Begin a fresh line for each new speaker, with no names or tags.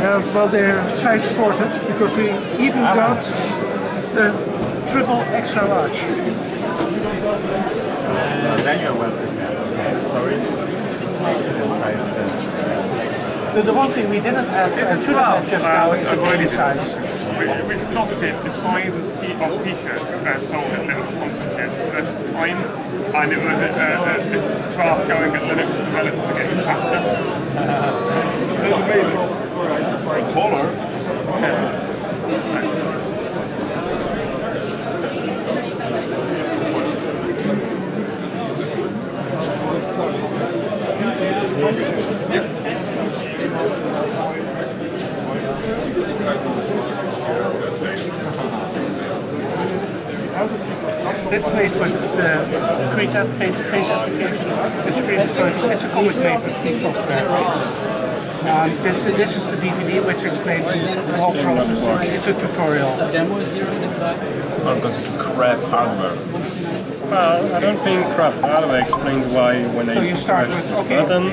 Uh, well, they're size sorted because we even got the triple extra large.
Uh, then you're well prepared. Okay. Sorry.
The, one thing we didn't have and should have just now is a body size.
We, we plotted the size of t-shirt uh, sold at Linux conferences at the time, and it was a, a, a, a going at Linux developers are getting faster. It's Taller.
It's made with the Krita application. It's, Krita, so it's, a made with software. Um, this, this is the DVD which explains the whole process. It's a tutorial.
Oh, because it's crap hardware.
Well, I don't think crap hardware explains why when
So
I
you start
press this
okay,
button,